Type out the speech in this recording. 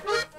Ha ha ha!